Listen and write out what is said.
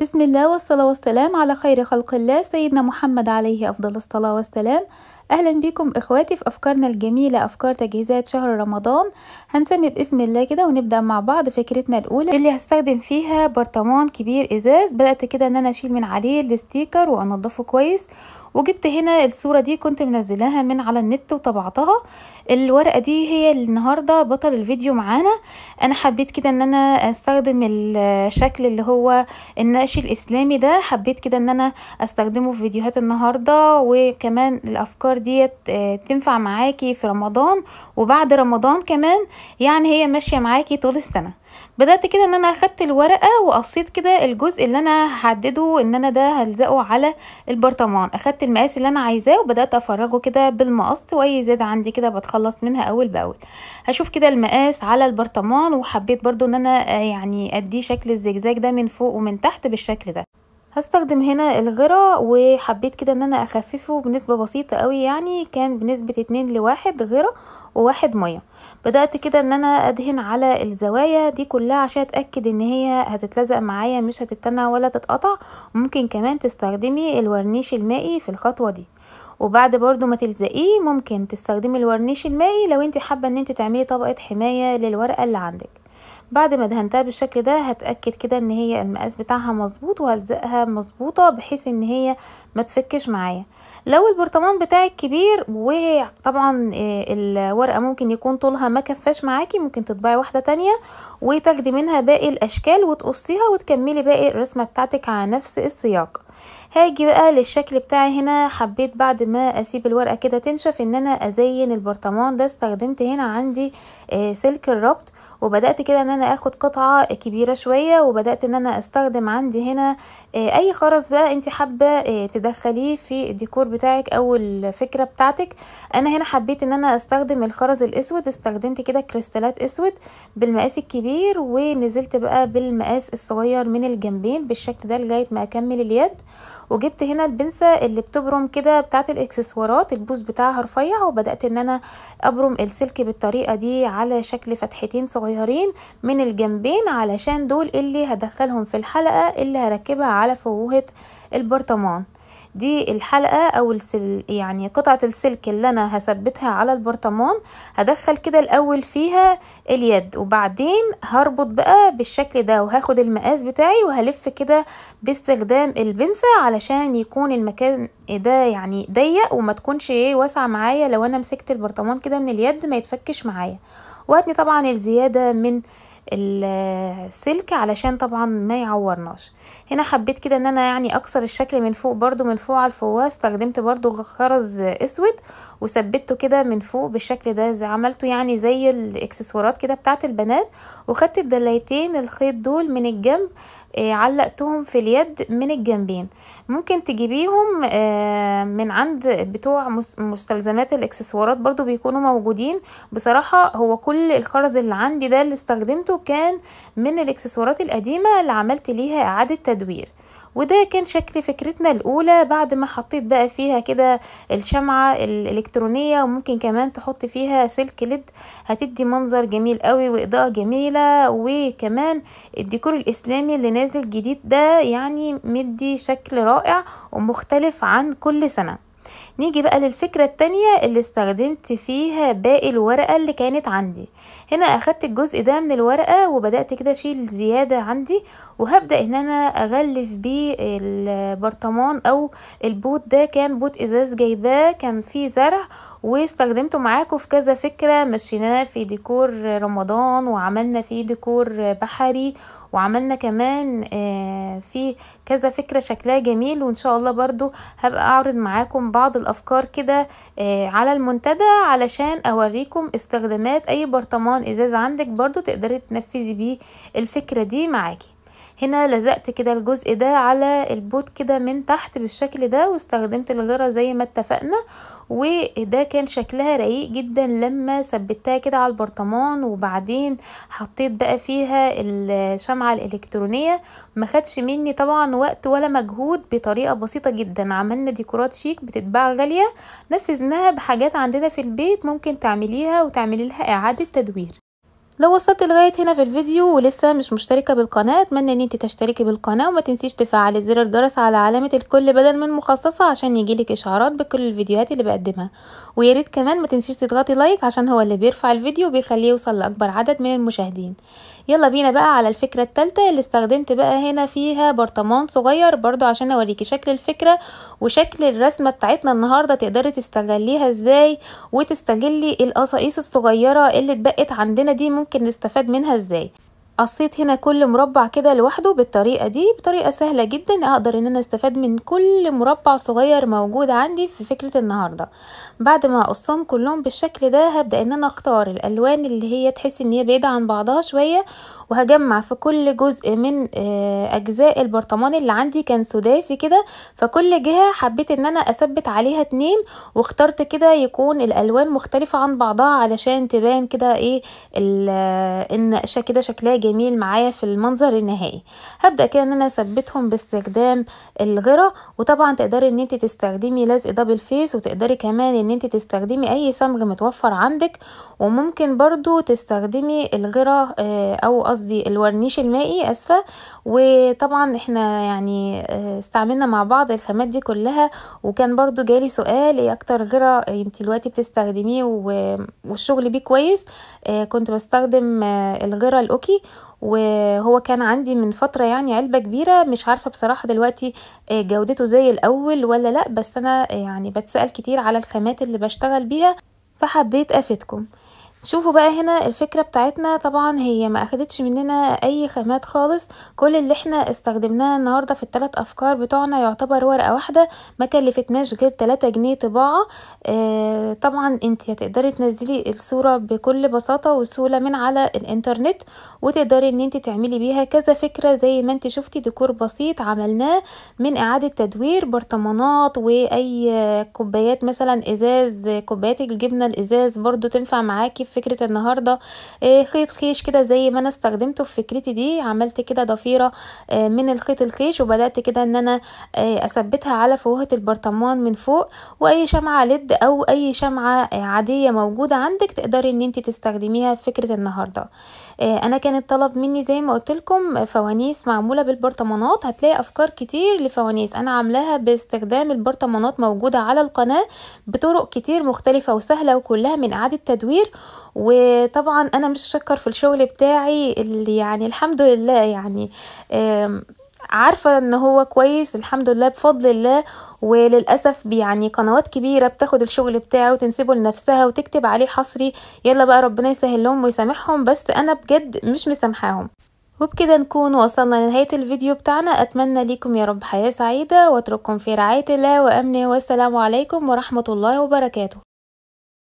بسم الله والصلاة والسلام على خير خلق الله سيدنا محمد عليه أفضل الصلاة والسلام. أهلا بكم إخواتي في أفكارنا الجميلة أفكار تجهيزات شهر رمضان. هنسمي باسم الله كده ونبدأ مع بعض فكرتنا الأولى اللي هستخدم فيها برطمان كبير إزاز. بدأت كده إن أنا أشيل من عليه الستيكر وأنضفه كويس. وجبت هنا الصورة دي كنت منزلاها من على النت وطبعتها. الورقة دي هي النهاردة بطل الفيديو معانا. أنا حبيت كده إن أنا أستخدم الشكل اللي هو النقش الإسلامي ده حبيت كده إن أنا أستخدمه في فيديوهات النهاردة وكمان الأفكار ديت تنفع معاكي في رمضان وبعد رمضان كمان يعني هي ماشية معاكي طول السنة. بدأت كده إن أنا أخدت الورقة وقصيت كده الجزء اللي أنا هحدده إن أنا ده هلزقه على البرطمان. أخدت المقاس اللي أنا عايزاه وبدأت أفرغه كده بالمقص وأي زيادة عندي كده بتخلص منها أول بأول. هشوف كده المقاس على البرطمان وحبيت برضو إن أنا يعني أديه شكل الزجزاج ده من فوق ومن تحت بالشكل ده. هستخدم هنا الغرة وحبيت كده إن أنا أخففه بنسبة بسيطة قوي يعني كان بنسبة اتنين لواحد غرة وواحد مية. بدأت كده إن أنا أدهن على الزوايا دي كلها عشان أتأكد إن هي هتتلزق معايا مش هتتنى ولا تتقطع. ممكن كمان تستخدمي الورنيش المائي في الخطوة دي. وبعد برضو ما تلزقيه ممكن تستخدمي الورنيش المائي لو أنت حابة إن أنت تعملي طبقة حماية للورقة اللي عندك. بعد ما دهنتها بالشكل ده هتأكد كده إن هي المقاس بتاعها مظبوط وهلزقها مظبوطة بحيث إن هي ما تفكش معايا. لو البرطمان بتاعك كبير وطبعا الورقة ممكن يكون طولها ما كفاش معاكي ممكن تطبعي واحدة تانية وتاخدي منها باقي الأشكال وتقصيها وتكملي باقي الرسمة بتاعتك على نفس السياق. هاجي بقى للشكل بتاعي هنا. حبيت بعد ما أسيب الورقة كده تنشف إن أنا أزين البرطمان ده. استخدمت هنا عندي سلك الربط. وبدأت كده إن أنا آخد قطعة كبيرة شوية. وبدأت إن أنا أستخدم عندي هنا أي خرز بقى أنت حابة تدخليه في الديكور بتاعك أو الفكرة بتاعتك. أنا هنا حبيت إن أنا أستخدم الخرز الأسود. استخدمت كده كريستالات أسود بالمقاس الكبير. ونزلت بقى بالمقاس الصغير من الجنبين بالشكل ده لغاية ما أكمل اليد. وجبت هنا البنسة اللي بتبرم كده بتاعت الإكسسوارات البوز بتاعها رفيع وبدأت إن أنا أبرم السلك بالطريقة دي على شكل فتحتين صغيرين من الجنبين علشان دول اللي هدخلهم في الحلقة اللي هركبها على فوهة البرطمان. دي الحلقة أو السل يعني قطعة السلك اللي أنا هثبتها على البرطمان. هدخل كده الأول فيها اليد وبعدين هربط بقى بالشكل ده وهاخد المقاس بتاعي وهلف كده باستخدام البنسة علشان يكون المكان ده يعني ضيق وما تكونش إيه واسعة معايا. لو أنا مسكت البرطمان كده من اليد ما يتفكش معايا. وهاتني طبعا الزيادة من السلك علشان طبعا ما يعورناش. هنا حبيت كده إن أنا يعني أكسر الشكل من فوق برضو من فوق على الفواه استخدمت برضو خرز أسود وثبته كده من فوق بالشكل ده زي عملته يعني زي الإكسسوارات كده بتاعت البنات. وخدت الدلايتين الخيط دول من الجنب آه علقتهم في اليد من الجنبين. ممكن تجيبيهم آه من عند بتوع مستلزمات الإكسسوارات برضو بيكونوا موجودين. بصراحة هو كل الخرز اللي عندي ده اللي استخدمته كان من الإكسسوارات القديمة اللي عملت ليها إعادة تدوير. وده كان شكل فكرتنا الأولى بعد ما حطيت بقى فيها كده الشمعة الإلكترونية وممكن كمان تحط فيها سلك ليد. هتدي منظر جميل قوي وإضاءة جميلة وكمان الديكور الإسلامي اللي نازل جديد ده يعني مدي شكل رائع ومختلف عن كل سنة. نيجي بقى للفكرة التانية اللي استخدمت فيها باقي الورقة اللي كانت عندي. هنا أخدت الجزء ده من الورقة وبدأت كده أشيل زيادة عندي وهبدأ إن أنا أغلف بيه البرطمان أو ال pot ده. كان pot إزاز جايباه كان فيه زرع واستخدمته معاكم في كذا فكرة. مشيناه في ديكور رمضان وعملنا فيه ديكور بحري وعملنا كمان في كذا فكرة شكلها جميل وإن شاء الله برضو هبقى أعرض معاكم بعض الأفكار كده على المنتدى علشان أوريكم استخدامات أي برطمان إزاز عندك برضو تقدري تنفذي بيه الفكرة دي معاكي. هنا لزقت كده الجزء ده على ال pot كده من تحت بالشكل ده واستخدمت الغرا زي ما اتفقنا وده كان شكلها رقيق جدا لما ثبتها كده على البرطمان وبعدين حطيت بقى فيها الشمعة الإلكترونية. ما خدش مني طبعا وقت ولا مجهود بطريقة بسيطة جدا عملنا ديكورات شيك بتتباع غالية نفذناها بحاجات عندنا في البيت ممكن تعمليها وتعملي لها إعادة تدوير. لو وصلت لغاية هنا في الفيديو ولسه مش مشتركة بالقناة. أتمنى إن أنت تشتركي بالقناة وما تنسيش تفعلي زر الجرس على علامة الكل بدل من مخصصة عشان يجيلك إشعارات بكل الفيديوهات اللي بقدمها. وياريت كمان ما تنسيش تضغطي لايك عشان هو اللي بيرفع الفيديو وبيخليه يوصل لأكبر عدد من المشاهدين. يلا بينا بقى على الفكرة التالتة اللي استخدمت بقى هنا فيها برطمان صغير برضو عشان أوريكي شكل الفكرة وشكل الرسمة بتاعتنا النهاردة تقدري تستغليها إزاي وتستغلي القصاقيس الصغيرة اللي اتبقت عندنا دي. ممكن نستفاد منها إزاي. قصيت هنا كل مربع كده لوحده بالطريقة دي بطريقة سهلة جدا أقدر إن أنا أستفاد من كل مربع صغير موجود عندي في فكرة النهاردة. بعد ما أقصهم كلهم بالشكل ده هبدأ إن أنا أختار الألوان اللي هي تحس إن هي بعيدة عن بعضها شوية وهجمع في كل جزء من أجزاء البرطمان اللي عندي كان سداسي كده. فكل جهة حبيت إن أنا أثبت عليها اتنين واخترت كده يكون الألوان مختلفة عن بعضها علشان تبان كده إيه النقشة كده شكلها جميل معايا في المنظر النهائي. هبدأ كده إن أنا أثبتهم باستخدام الغرا. وطبعا تقدري إن انت تستخدمي لزق double face وتقدري كمان إن انت تستخدمي أي صمغ متوفر عندك. وممكن برضو تستخدمي الغرا أو قصدي الورنيش المائي آسفة. وطبعا إحنا يعني استعملنا مع بعض الخامات دي كلها. وكان برضو جالي سؤال إيه أكتر غرا أنت دلوقتي بتستخدميه؟ والشغل بيه كويس. كنت بستخدم الغرا الأوكي. وهو كان عندي من فترة يعني علبة كبيرة. مش عارفة بصراحة دلوقتي جودته زي الأول ولا لأ. بس أنا يعني بتسأل كتير على الخامات اللي بشتغل بيها فحبيت أفيدكم. شوفوا بقى هنا الفكرة بتاعتنا. طبعا هي ما أخدتش مننا أي خامات خالص. كل اللي إحنا استخدمناه النهاردة في الثلاث أفكار بتوعنا يعتبر ورقة واحدة ما كلفتناش غير 3 جنيه طباعة. آه طبعا انت هتقدري تنزلي الصورة بكل بساطة وسهولة من على الإنترنت وتقدري إن انت تعملي بيها كذا فكرة زي ما انت شفتي ديكور بسيط عملناه من إعادة تدوير برطمانات وأي كوبايات مثلا إزاز كوبايات الجبنة الإزاز برضو تنفع معاكي في فكرة النهاردة. إيه خيط خيش كده زي ما أنا استخدمته في فكرتي دي. عملت كده ضفيرة إيه من الخيط الخيش وبدأت كده إن أنا إيه أثبتها على فوهة البرطمان من فوق. وأي شمعة لد أو أي شمعة عادية موجودة عندك تقدري إن انت تستخدميها في فكرة النهاردة. أنا كان الطلب مني زي ما قلت لكم فوانيس معمولة بالبرطمانات. هتلاقي أفكار كتير لفوانيس. أنا عاملاها باستخدام البرطمانات موجودة على القناة بطرق كتير مختلفة وسهلة وكلها من إعادة تدوير. وطبعا أنا مش هشكر في الشغل بتاعي اللي يعني الحمد لله يعني عارفة إن هو كويس الحمد لله بفضل الله وللأسف يعني قنوات كبيرة بتاخد الشغل بتاعه وتنسبه لنفسها وتكتب عليه حصري يلا بقى ربنا يسهل لهم ويسامحهم بس أنا بجد مش مسامحاهم. وبكده نكون وصلنا لنهاية الفيديو بتاعنا أتمنى ليكم يا رب حياة سعيدة وأترككم في رعاية الله وأمنه والسلام عليكم ورحمة الله وبركاته.